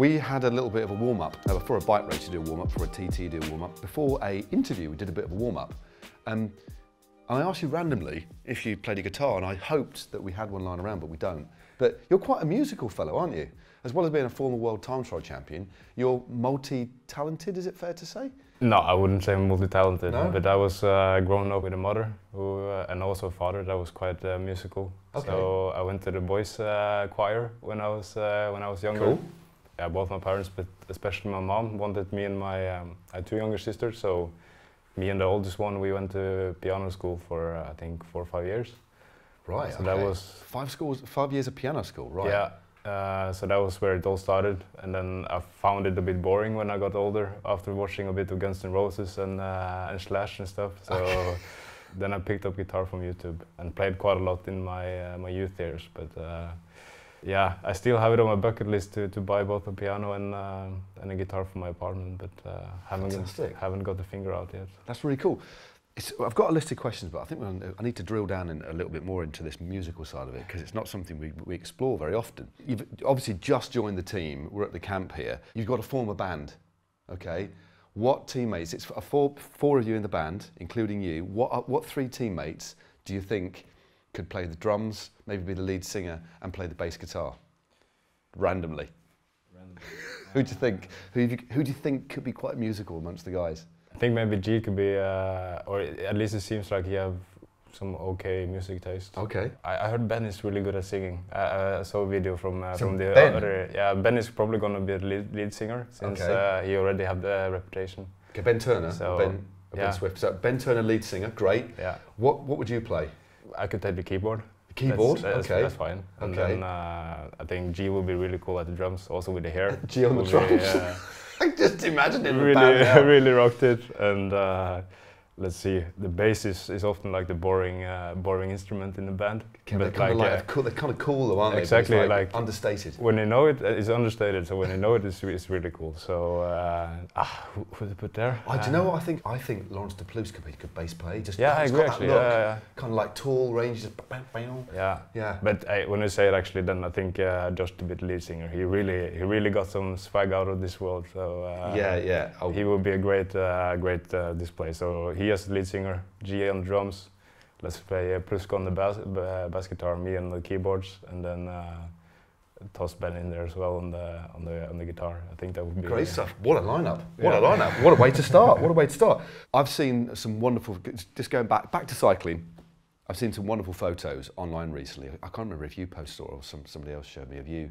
We had a little bit of a warm up. Uh, for a bike race, you do a warm up. Before a TT, you do a warm up. Before a interview, we did a bit of a warm up. Um, and I asked you randomly if you played a guitar, and I hoped that we had one lying around, but we don't. But you're quite a musical fellow, aren't you? As well as being a former world time trial champion, you're multi-talented. Is it fair to say? No, I wouldn't say I'm multi-talented, No? but I was uh, growing up with a mother who, uh, and also a father that was quite uh, musical. Okay. So I went to the boys' uh, choir when I was uh, when I was younger. Cool. Yeah, both my parents, but especially my mom wanted me and my um, I had two younger sisters, so me and the oldest one we went to piano school for uh, I think four or five years. Right. So that was- five schools, five years of piano school. Right. Yeah. Uh, so that was where it all started, and then I found it a bit boring when I got older after watching a bit of Guns N' Roses and uh, and Slash and stuff. So then I picked up guitar from YouTube and played quite a lot in my uh, my youth years. But uh, yeah, I still have it on my bucket list to, to buy both a piano and uh, and a guitar for my apartment, but uh, haven't Fantastic. haven't got the finger out yet. That's really cool. It's, I've got a list of questions, but I think we're, I need to drill down in, a little bit more into this musical side of it because it's not something we, we explore very often. You've obviously just joined the team. We're at the camp here. You've got to form a band, okay? What teammates? It's a four, four of you in the band, including you. What, what three teammates do you think could play the drums, maybe be the lead singer, and play the bass guitar? Randomly. randomly. who do you think? Who, do you- who do you think could be quite musical amongst the guys? I think maybe G could be, uh, or at least it seems like he have some okay music taste. Okay. I, I heard Ben is really good at singing. I, I saw a video from uh, So from the Ben? other. Yeah, Ben is probably gonna be the lead, lead singer since Okay. uh, he already have the reputation. Okay, Ben Turner. So, ben, ben. Swift. So Ben Turner, lead singer, great. Yeah, What what would you play? I could take the keyboard. Keyboard. That's, that's, okay. that's fine. And Okay. then uh, I think G will be really cool at the drums, also with the hair. G on the Will be, drums. uh, I just imagined it. really, really rocked it. And uh, let's see, the bass is, is often like the boring, uh, boring instrument in the band. Okay, they're but kind of like, uh, they're cool, they're kind of cool though, aren't they? Exactly, like, like- understated. when they know it, uh, it's understated. So when they know it, it's, it's really cool. So uh, ah, who, who to put there? Oh, do you Uh, know what I think? I think Laurens De Plus could be a good bass player. Just Yeah, I agree. Actually, look, yeah, kind of like tall range. Just bang, bang. yeah, yeah. Yeah. But I, when you say it, actually, then I think uh, Josh the bit lead singer. He really, he really got some swag out of this world. So uh, yeah, yeah. Oh, he will be a great, uh, great uh, display. So he as lead singer, G on drums. Let's play uh, Prusk on the bass, uh, bass guitar, me on the keyboards, and then uh, toss Ben in there as well on the on the on the guitar. I think that would be Great stuff. What a lineup. What a lineup. What a way to start. What a way to start. I've seen some wonderful, just going back, back to cycling, I've seen some wonderful photos online recently. I can't remember if you posted or some, somebody else showed me of you,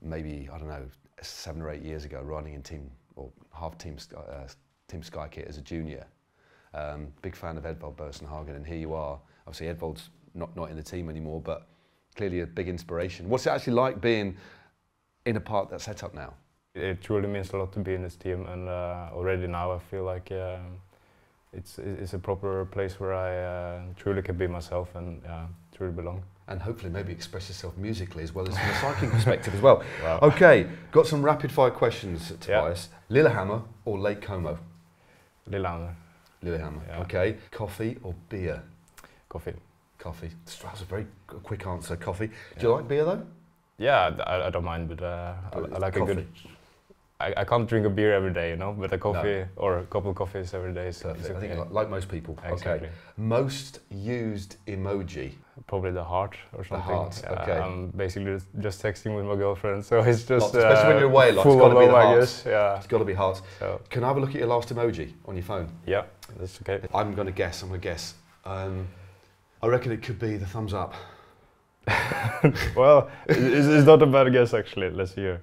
maybe, I don't know, seven or eight years ago, riding in team, or half team, uh, team Sky Kit as a junior. Um, big fan of Edvald Boasson Hagen, and here you are. Obviously, Edvald's not, not in the team anymore, but clearly a big inspiration. What's it actually like being in a part that's set up now? it truly means a lot to be in this team, and uh, already now I feel like um, it's it's a proper place where I uh, truly can be myself and uh, truly belong. and hopefully maybe express yourself musically as well as from a cycling perspective as well. Wow. Okay, got some rapid fire questions, Yeah. Tobias. Lillehammer or Lake Como? Lillehammer, Lillehammer. Yeah. Okay. Coffee or beer? coffee. Coffee. That's a very quick answer. Coffee. Do you like beer though? Yeah, I, I don't mind, but uh, I, But I like a good. I, I can't drink a beer every day, you know, but a coffee or a couple of coffees every day is, is Perfect. I think like, most people. Exactly. Okay. Most used emoji. Probably the heart or something. The heart, Yeah, okay. I'm basically just- just texting with my girlfriend, so it's just Lots, especially when uh, you're away, like, it's gotta be the heart. Yeah. It's got to be heart. So Can I have a look at your last emoji on your phone? yeah, that's okay. I'm going to guess. I'm going to guess. Um, I reckon it could be the thumbs up. well, it's, it's not a bad guess actually. Let's hear.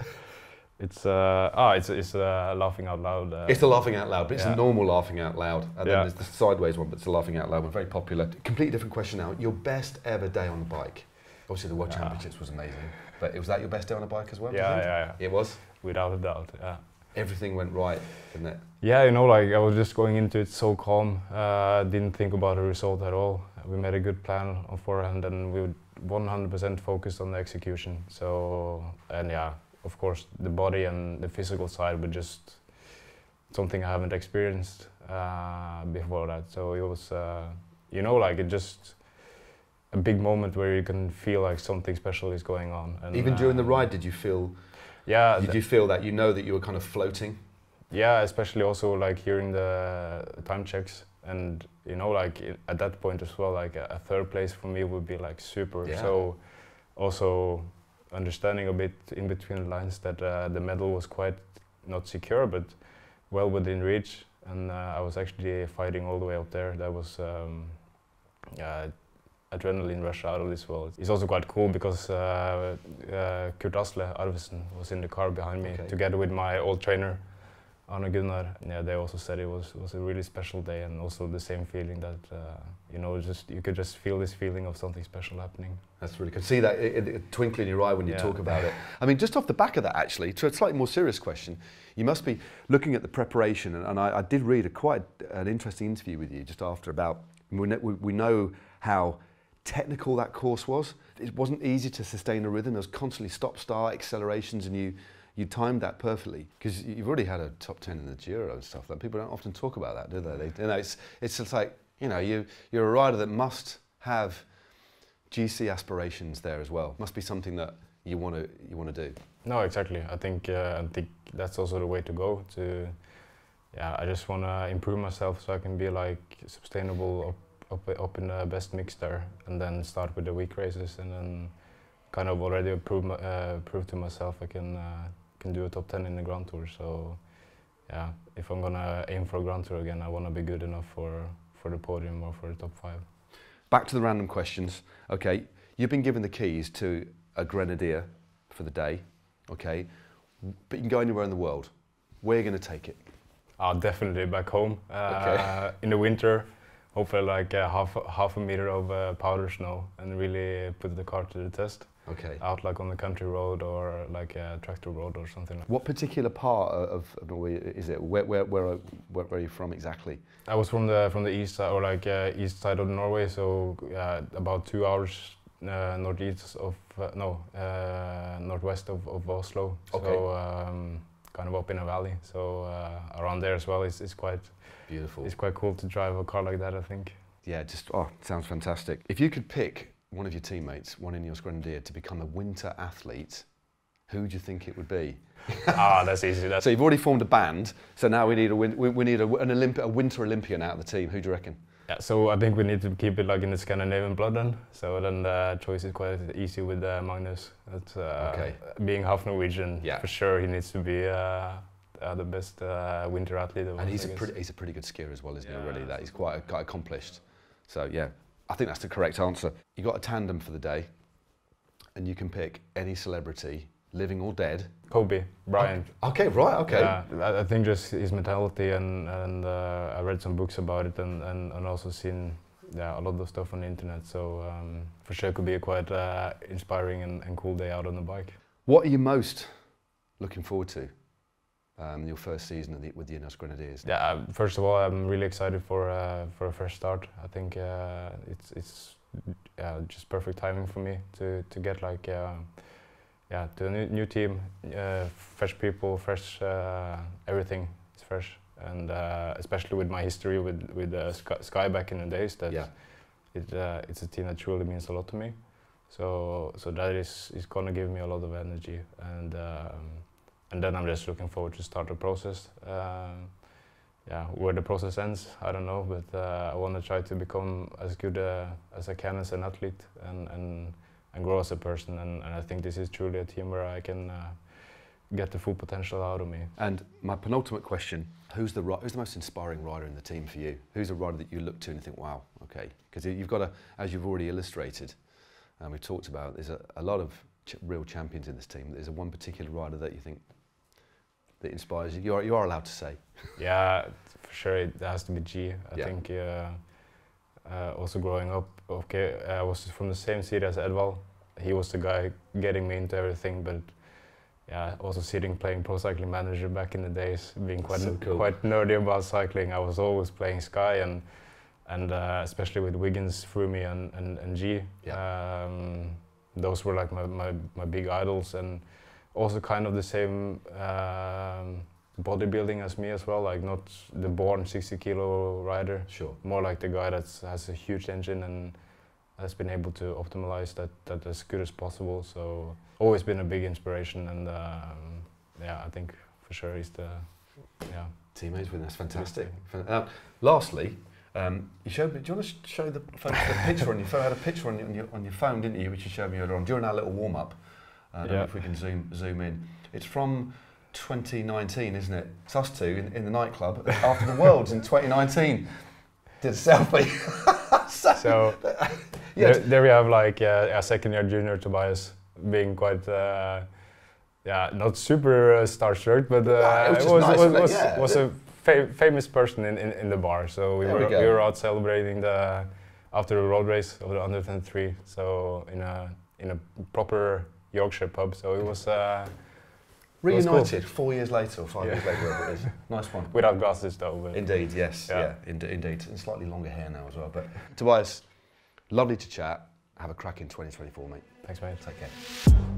It's uh ah, it's it's uh, laughing out loud. Uh, It's the laughing out loud, but it's yeah. a normal laughing out loud. And then there's the sideways one, but it's a laughing out loud one. Very popular. Completely different question now. Your best ever day on the bike? Obviously, the World Yeah. Championships was amazing. But it was that your best day on a bike as well? yeah, yeah, yeah, It was? without a doubt. Yeah. Everything went right, didn't it? Yeah, you know, like I was just going into it so calm. Uh, didn't think about the result at all. We made a good plan on forehand, and we were 100% focused on the execution. So, and yeah, of course, the body and the physical side were just something I haven't experienced uh, before that. So it was, uh, you know, like it just a big moment where you can feel like something special is going on. And, Even during the uh, ride, did you feel Yeah. Did you feel that? You know that you were kind of floating. Yeah, especially also like hearing the time checks and you know like at that point as well like a, a third place for me would be like super. Yeah. So also understanding a bit in between the lines that uh, the medal was quite not secure but well within reach and uh, I was actually fighting all the way up there. That was um, yeah, adrenaline rush out of this world. It's also quite cool because uh, uh, Kurt Asle Arvesen was in the car behind me Okay. together with my old trainer Arne Gunnar. Yeah, they also said it was was a really special day and also the same feeling that uh, you know just you could just feel this feeling of something special happening. That's really good. See that i- i- twinkle in your eye when you Yeah. talk about it. I mean, just off the back of that, actually, to a slightly more serious question, you must be looking at the preparation, and, and I, I did read a quite an interesting interview with you just after about. We know, we, we know how technical that course was. It wasn't easy to sustain a rhythm. There was constantly stop-start accelerations, and you you timed that perfectly because you've already had a top ten in the Giro and stuff. Like people don't often talk about that, do they? they you know, it's it's just like you know, you you're a rider that must have GC aspirations there as well. Must be something that you want to you want to do. No, exactly. I think uh, I think that's also the way to go. To yeah, I just want to improve myself so I can be like sustainable up up in the best mix there, and then start with the week races, and then kind of already prove my, uh, prove to myself I can uh, can do a top ten in the Grand Tour. So yeah, if I'm gonna aim for a Grand Tour again, I want to be good enough for for the podium or for the top five. Back to the random questions. Okay, you've been given the keys to a grenadier for the day. Okay, but you can go anywhere in the world. Where are you going to take it? Uh, definitely back home. Uh, Okay. In the winter, hopefully like uh, half half a meter of uh, powder snow, and really put the car to the test. Okay. Out like on the country road or like a tractor road or something. Like What particular part of, of Norway is it? Where where where are, where, where are you from exactly? I was from the from the east side or like uh, east side of Norway, so uh, about two hours uh, northeast of uh, no uh, northwest of, of Oslo. Okay. So um, kind of up in a valley. So uh, around there as well is is quite Beautiful. it's quite cool to drive a car like that. I think. Yeah, just oh, sounds fantastic. If you could pick one of your teammates, one in your grenadier, to become a winter athlete, who do you think it would be? ah, that's easy. That's So you've already formed a band. So now we need a win- we, we need a, an Olympi- a winter Olympian out of the team. Who do you reckon? Yeah, so I think we need to keep it like in the Scandinavian blood then. So then the choice is quite easy with uh, Magnus. Uh, Okay. Being half Norwegian, Yeah. for sure he needs to be uh, uh, the best uh, winter athlete. And he's a pretty he's a pretty good skier as well, isn't Yeah, he? Really, that he's quite quite accomplished. So yeah, I think that's the correct answer. You got a tandem for the day, and you can pick any celebrity, living or dead. Kobe Bryant. Okay, right. Okay. Yeah, I, I think just his mentality and and uh, I read some books about it and, and, and also seen yeah a lot of stuff on the internet. So um, for sure it could be a quite uh, inspiring and, and cool day out on the bike. What are you most looking forward to? Um, your first season of the, with the Ineos Grenadiers. Yeah, uh, first of all, I'm really excited for uh, for a fresh start. I think uh, it's it's uh, just perfect timing for me to to get like uh, yeah to a new, new team, uh, fresh people, fresh uh, everything is fresh, and uh, especially with my history with with uh, Sky, Sky back in the days, that Yeah. it uh, it's a team that truly means a lot to me. So so that is is gonna give me a lot of energy and. Um, and then I'm just looking forward to start the process. Um, yeah, where the process ends, I don't know, but uh, I want to try to become as good uh, as I can as an athlete and, and, and grow as a person. And, and I think this is truly a team where I can uh, get the full potential out of me. And my penultimate question: Who's the who's the most inspiring rider in the team for you? Who's a rider that you look to and you think, wow, okay? Because you've got a, as you've already illustrated, and we talked about, there's a, a lot of ch- real champions in this team. There's a one particular rider that you think that inspires you. You are, you are allowed to say. Yeah, for sure it has to be G. I Yeah. think uh, uh, also growing up, okay, I was from the same city as Edvald. He was the guy getting me into everything, but yeah, also sitting playing Pro Cycling Manager back in the days, being quite So cool. quite nerdy about cycling. I was always playing Sky and and uh, especially with Wiggins, Froome, and and, and G. Um, those were like my, my, my big idols and also kind of the same um, bodybuilding as me as well like not the born 60 kilo rider Sure. more like the guy that has a huge engine and has been able to optimize that, that as good as possible. So always been a big inspiration, and um, yeah, I think for sure he's the yeah teammates with us. Fantastic. Uh, lastly, um, you showed me. Do you want to show the, the picture on your phone? I had a picture on your, on your, on your phone, didn't you? Which you showed me earlier on during our little warm up. Uh, I don't yeah. know if we can zoom zoom in. It's from 2019, isn't it? It's us two in, in the nightclub after the Worlds in 2019. Did a selfie. so, so yeah. there, there, we have like uh, our second year junior Tobias being quite. Uh, yeah, not super uh, starstruck, but uh, it was, was, nice, was, was, yeah. was a fa famous person in, in, in, the bar. So we were, we, we, were out celebrating the after the road race of the under 23. So in a in a proper Yorkshire pub. So it was. Uh, Reunited cool. four years later or five yeah. years later, whatever it is. Nice one. Without glasses though. But indeed, yes. Yeah, yeah ind indeed. And slightly longer hair now as well. But Tobias, lovely to chat. Have a crack in 2024, mate. Thanks, mate. Take care.